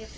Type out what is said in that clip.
yang